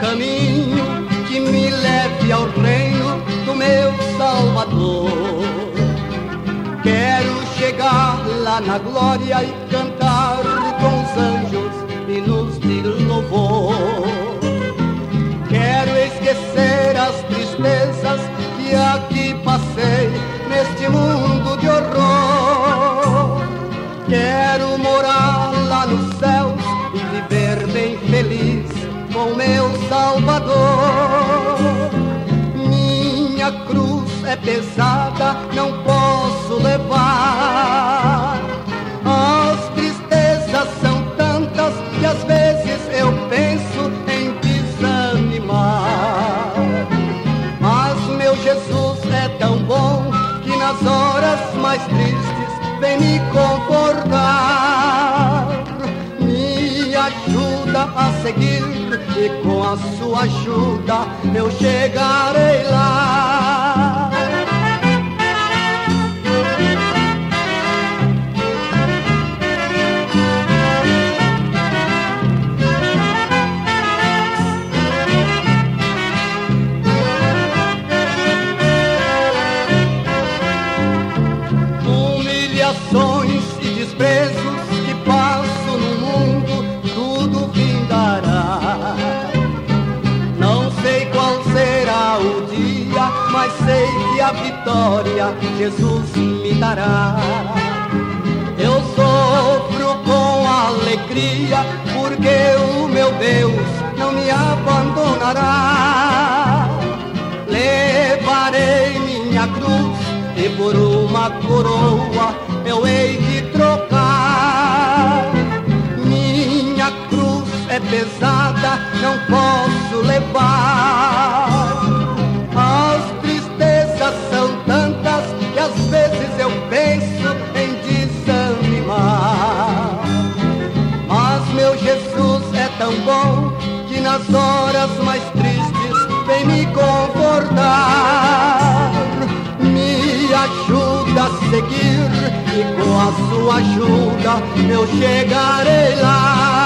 caminho que me leve ao reino do meu Salvador. Quero chegar lá na glória e cantar com os anjos com meu Salvador. Minha cruz é pesada, não posso levar. As tristezas são tantas que às vezes eu penso em desanimar. Mas meu Jesus é tão bom que nas horas mais tristes vem me e com a sua ajuda eu chegarei lá. Humilhações e desprezos mas sei que a vitória Jesus me dará. Eu sofro com alegria, porque o meu Deus não me abandonará. Levarei minha cruz e por uma coroa eu hei de trocar. Minha cruz é pesada, não posso levar. Nas horas mais tristes vem me confortar. Me ajuda a seguir e com a sua ajuda eu chegarei lá.